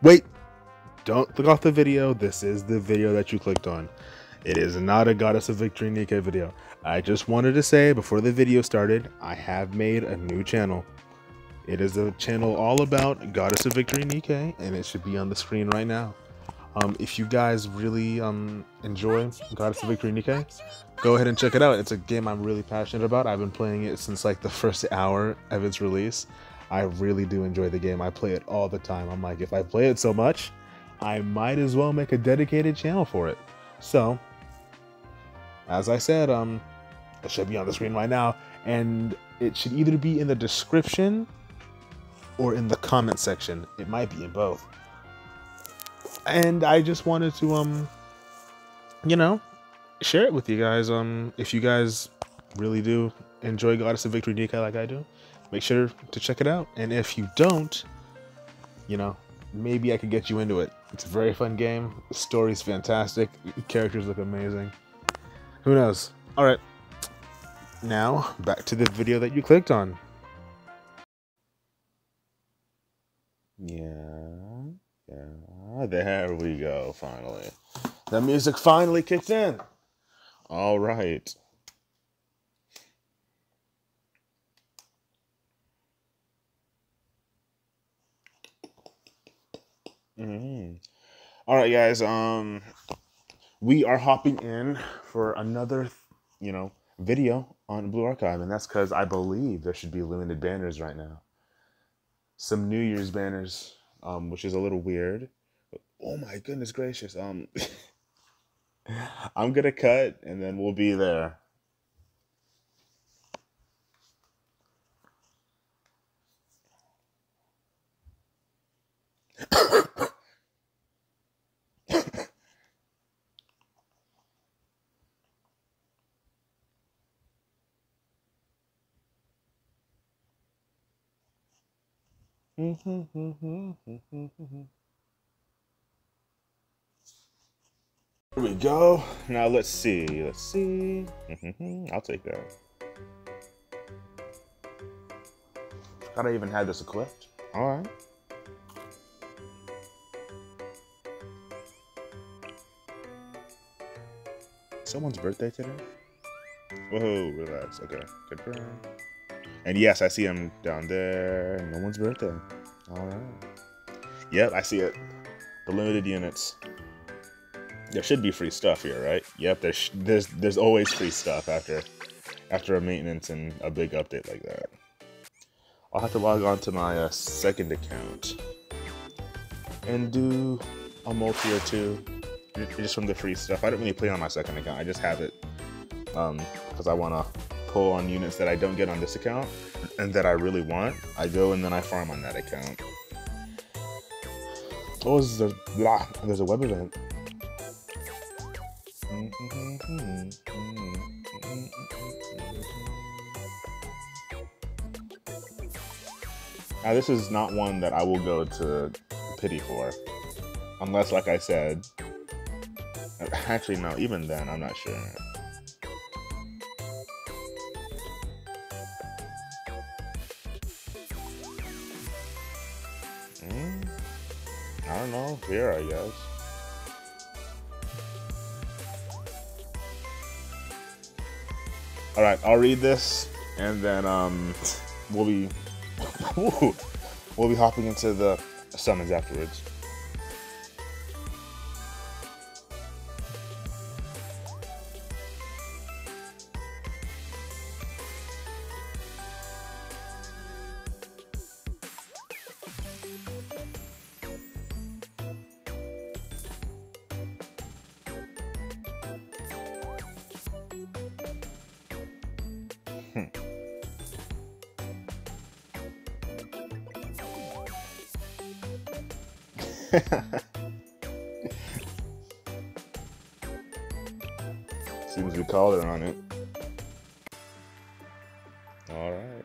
Wait, don't click off the video. This is the video that you clicked on. It is not a Goddess of Victory Nikke video. I just wanted to say before the video started, I have made a new channel. It is a channel all about Goddess of Victory Nikke, and it should be on the screen right now. Um, if you guys really um, enjoy Goddess of Victory Nikke, go ahead and check it out. It's a game I'm really passionate about. I've been playing it since like the first hour of its release. I really do enjoy the game. I play it all the time. I'm like, if I play it so much, I might as well make a dedicated channel for it. So, as I said, um, it should be on the screen right now, and it should either be in the description or in the comment section. It might be in both. And I just wanted to, um, you know, share it with you guys. Um, if you guys really do enjoy Goddess of Victory Nikke like I do, make sure to check it out. And if you don't, you know, maybe I could get you into it. It's a very fun game. The story's fantastic. characters look amazing. Who knows? All right. Now, back to the video that you clicked on. Yeah. Yeah. There we go, finally. The music finally kicked in. All right. Mm-hmm. All right, guys. Um, we are hopping in for another, you know, video on Blue Archive, and that's because I believe there should be limited banners right now. Some New Year's banners, um, which is a little weird. Oh my goodness gracious! Um, I'm gonna cut, and then we'll be there. Here we go. Now let's see. Let's see. Mm-hmm. I'll take that. Forgot I even had this equipped. All right. Someone's birthday today? Whoa, relax. Okay, confirm. And yes, I see him down there. No one's birthday. All right. Yep, I see it. The limited units. There should be free stuff here, right? Yep, there's there's there's always free stuff after after a maintenance and a big update like that. I'll have to log on to my uh, second account and do a multi or two just from the free stuff. I don't really play on my second account. I just have it um because I want to pull on units that I don't get on this account and that I really want, I go and then I farm on that account. Oh, there's, blah, there's a web event. Now, this is not one that I will go to pity for. Unless, like I said, actually, no, even then, I'm not sure. Don't know. Here, I guess. All right, I'll read this, and then um, we'll be we'll be hopping into the summons afterwards. Seems we called it on it. All right.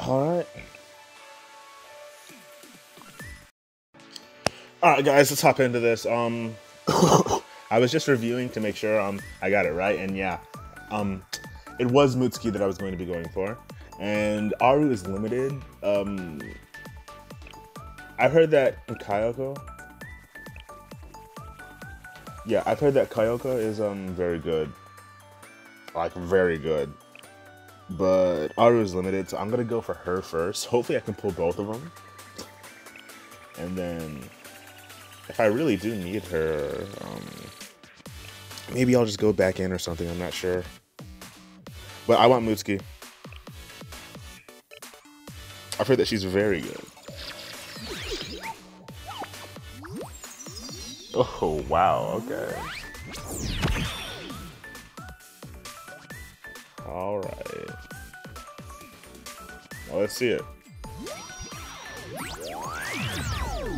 All right. All right, guys, let's hop into this. Um, I was just reviewing to make sure um I got it right, and yeah, Um, it was Mutsuki that I was going to be going for, and Aru is limited. Um, I've heard that Kayoko. Yeah, I've heard that Kayoko is um very good, like very good. But Aru is limited, so I'm gonna go for her first. Hopefully, I can pull both of them, and then if I really do need her, um, maybe I'll just go back in or something. I'm not sure. But I want Mutsuki. I've heard that she's very good. Oh, wow, okay. Alright. Now let's see it.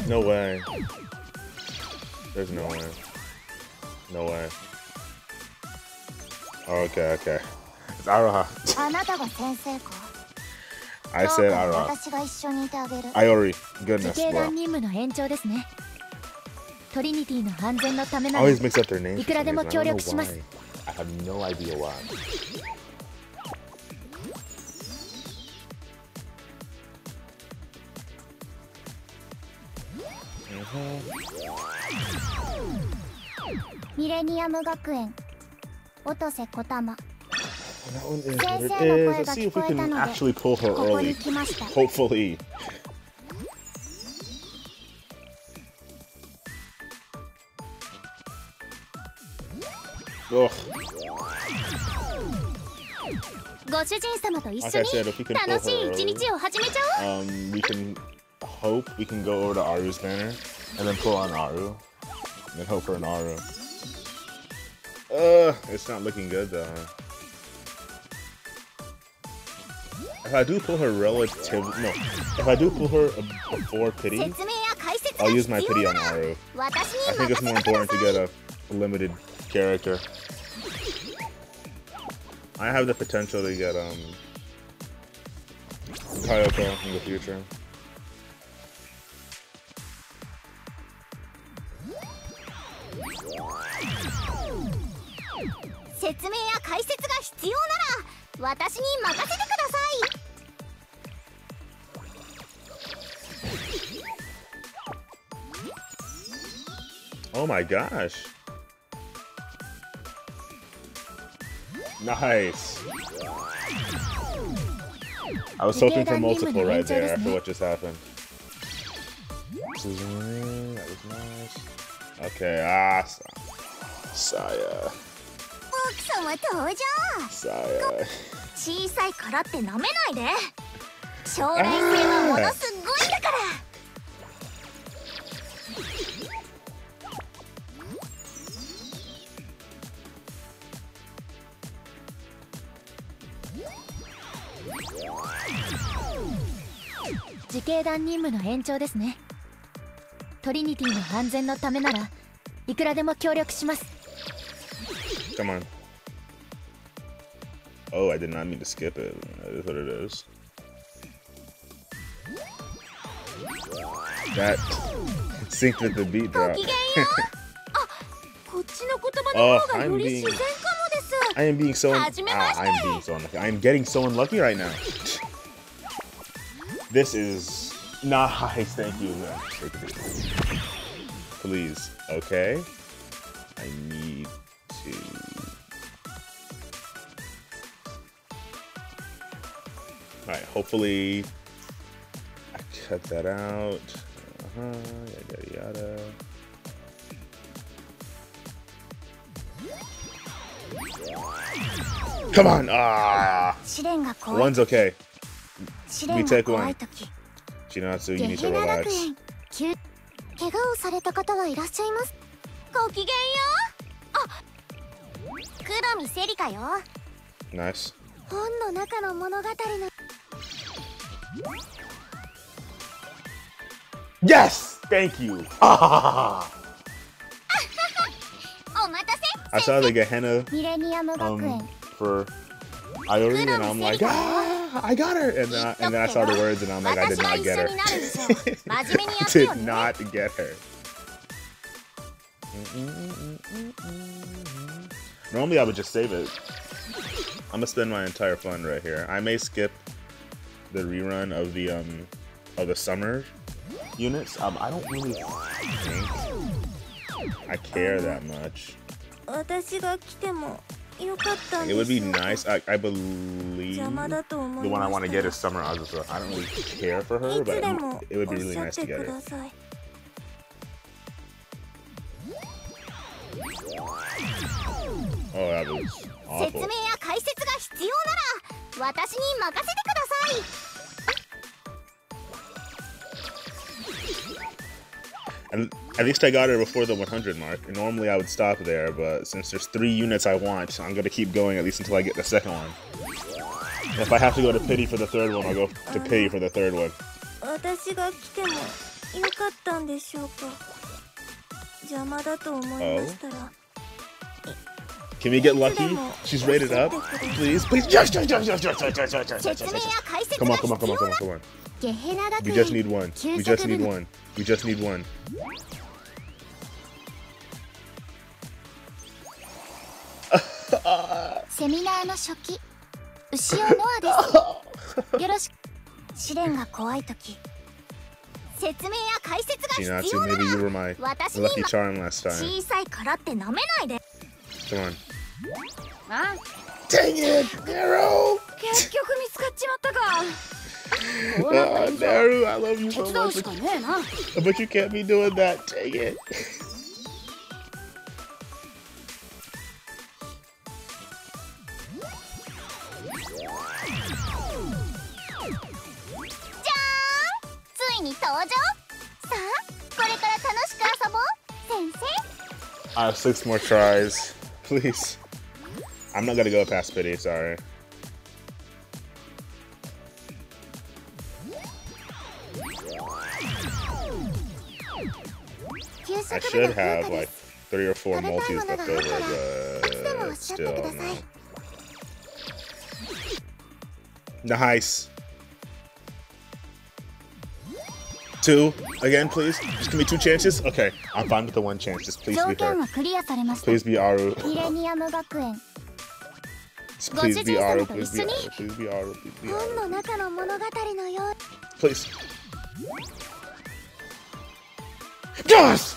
No way. There's no way. No way. Oh, okay, okay. アロハ。あなたが先生か？私が一緒にいてあげる。アヨリ、任務の延長ですね。いくらでも協力します。ミレニアム学園、音瀬小玉。That one is what it is. Let's see if we can actually pull her early. Hopefully. Ugh. Like I said, if we can pull her early, um, we can hope we can go over to Aru's banner and then pull on Aru. And then hope for an Aru. Uh, it's not looking good though. if I do pull her relative, no, if I do pull her before pity, I'll use my pity on Aru. I think it's more important to get a limited character. I have the potential to get um Kayoko in the future. Oh my gosh. Nice. I was hoping for multiple right there after what just happened. That was nice. Okay, ah, Sa- Saya, Saya. 小さいからってなめないで将来性はものす警団任務の延長ですねトリニティの安全のためならいくらでも協力します Come on. Oh, I did not mean to skip it. That is what it is. That synced with the beat ご drop. きげんようあこっちの言葉の方がより自然かもです I am being so un- ah, I'm being so unlucky. I am getting so unlucky right now. This is not high. Thank you. Please. Okay. I need to. All right. Hopefully, I cut that out. Uh huh. Yada yada. yada. Come on! Ah! One's okay. 試練が怖い。時血の熱いイニ怪我をされた方はいらっしゃいます。ごきげんよ。うあ黒見セリカよ。ナイス本の中の物語の Yes! Thank! I got her. And, uh, and then I saw the words, and I'm like, I did not get her. I did not get her. Normally, I would just save it. I'm gonna spend my entire fund right here. I may skip the rerun of the um of the summer units. Um, I don't really think I care that much. It would be nice. I, I believe the one I want to get is Summer Azusa. I don't really care for her, but it would be really nice to get her. Oh, that was awful. And at least I got her before the 100 mark. Normally I would stop there, but since there's three units I want, I'm gonna keep going at least until I get the second one. If I have to go to pity for the third one, I'll go to pity for the third one. 私が来てもよかったんでしょうか邪魔だと思いましたら Can we get lucky? She's rated up. Please, please. Yes, yes, yes, yes, yes, yes, yes, yes, yes, yes, 説 yes, 明 yes. や解説 Come が on, come on, 必 come 要 on, come な on, come on. ゲヘナ学 We 園 just need one. 給 We 食 just need 部の one. We just need one. セミナーの初期牛尾ノアですよろしく試練が怖い時説明や解説が必要なら私に.小さいからって舐めないで Come on. あ Dang it, Naru! 結局見つかっちまったか Oh, Naru, I love you so much. しかねえな But you can't be doing that. Dang it. いに登場さあこれから楽しく遊ぼう先生 I have six more tries. Please. I'm not gonna go past pity, sorry. I should have like three or four multis left over, but still no. Nice. Two. Again, please. Just give me two chances. Okay. I'm fine with the one chance. Just please be her. Please be Aru. please be Aru. Please be Aru. Please be Aru. Please be Aru. Please. Yes!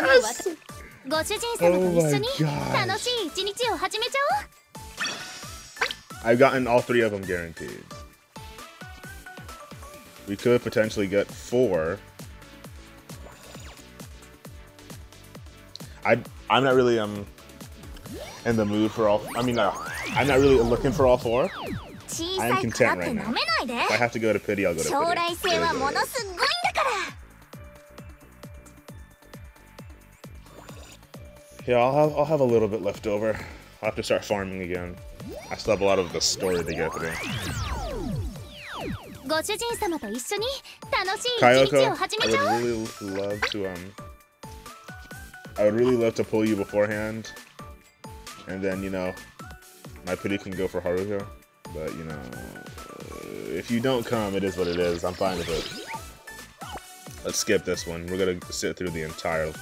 yes! ご主人様と一緒に楽しい一日を始めちゃおう I've gotten all three of them guaranteed. We could potentially get four. I I'm not really um in the mood for all. I mean, uh, I'm not really looking for all four. I am content right now. If I have to go to pity, I'll go to pity. Yeah, I'll have, I'll have a little bit left over. I'll have to start farming again. I still have a lot of the story to get through. I would really love to um I would really love to pull you beforehand. And then, you know, my pity can go for Haruka. But you know if you don't come, it is what it is. I'm fine with it. Let's skip this one. We're gonna sit through the entire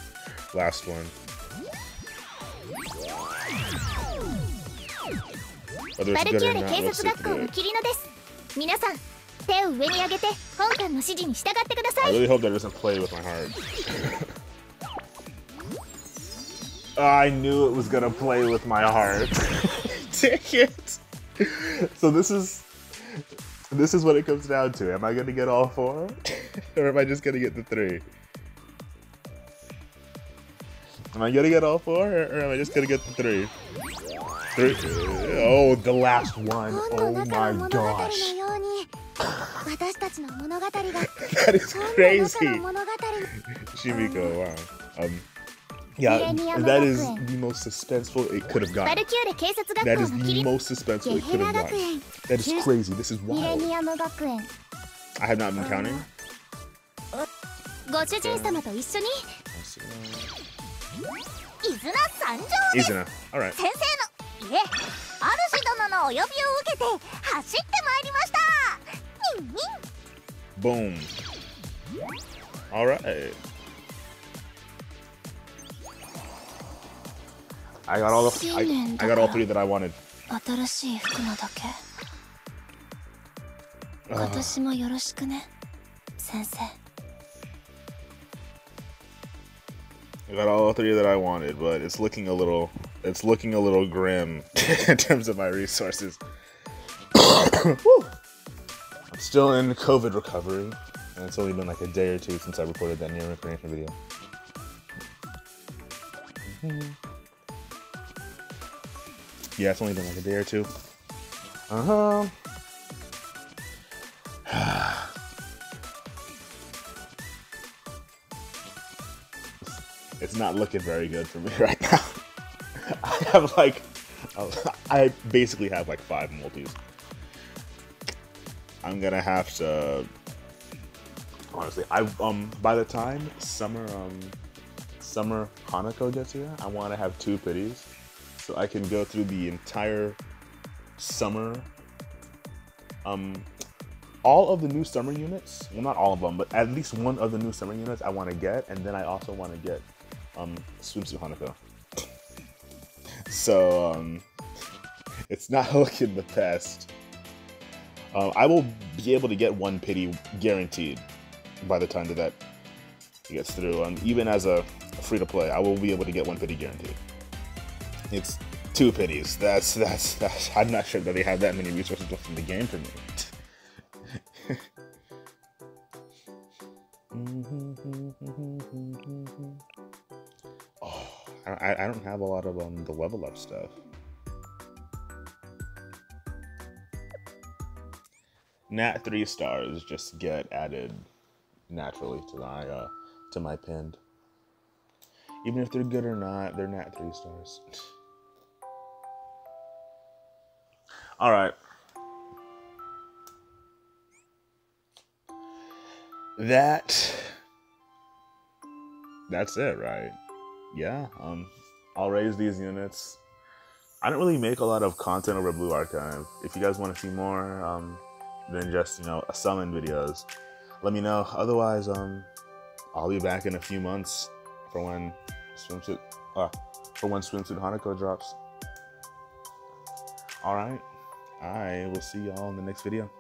last one. バ it's ル good キュ or ーレ not, 警 we'll 察 sit 学校 through の it. キリノです皆さん手を上に上げて本官の指示に従ってくださ I い really hope that doesn't play with my heart. I knew it was gonna play with my heart. Dang it! So this is this is what it comes down to. Am I gonna get all four, or am I just gonna get the three? Am I gonna get all four, or, or am I just gonna get the three? Three. Oh, the last one. Oh my gosh. that is crazy. Shimiko, wow. Um, um yeah, that is the most suspenseful it could have gotten. That is the most suspenseful it could have gotten. That is crazy. This is wild. I have not been counting. Uh, Izuna. Izuna. All right. いえ主殿のお呼びを受けて走ってまいりましたニンニン Boom. All right. I got all the I, I got all three that I wanted. 新しい服なだけ Ugh. 私もよろしくね先生 I got all three that I wanted, but it's looking a little it's looking a little grim in terms of my resources. I'm still in COVID recovery, and it's only been like a day or two since I recorded that near recreation video. Yeah, it's only been like a day or two. Uh huh. it's not looking very good for me right now. I have like, I basically have like five multis. I'm gonna have to, honestly, I um by the time summer um summer Hanako gets here, I want to have two pities, so I can go through the entire summer. Um, all of the new summer units, well, not all of them, but at least one of the new summer units I want to get, and then I also want to get um, swimsuit Hanako. So um, it's not looking the best. Um, I will be able to get one pity guaranteed by the time that that gets through. Um, even as a free to play, I will be able to get one pity guaranteed. It's two pities. That's that's that's. I'm not sure that they have that many resources left in the game for me. Have a lot of um the level up stuff. Nat three stars just get added naturally to my uh to my pinned. Even if they're good or not, they're Nat three stars. All right. That that's it, right? Yeah. Um, I'll raise these units. I don't really make a lot of content over Blue Archive. If you guys want to see more um, than just you know a summon videos, let me know. Otherwise, um, I'll be back in a few months for when swimsuit uh, for when swimsuit Hanako drops. All right. I will see y'all in the next video.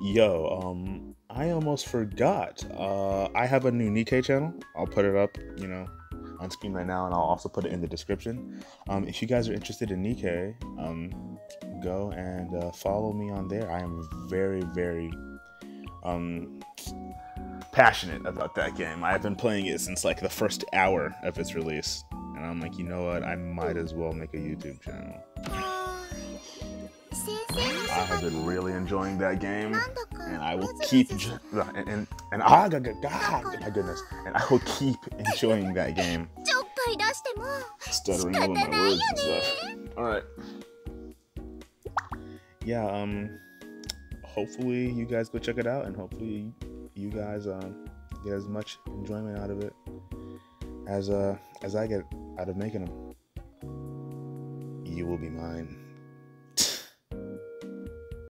Yo, um, I almost forgot. Uh, I have a new Nikke channel. I'll put it up, you know, on screen right now, and I'll also put it in the description. Um, if you guys are interested in Nikke, um, go and uh, follow me on there. I am very, very um, passionate about that game. I have been playing it since like the first hour of its release, and I'm like, you know what? I might as well make a YouTube channel. I have been really enjoying that game, and I will keep. Uh, and, and and god, god, my goodness. And I will keep enjoying that game. Stuttering over my words and stuff. Alright. Yeah, um, hopefully you guys go check it out and hopefully you guys uh, get as much enjoyment out of it as uh, as I get out of making them. You will be mine.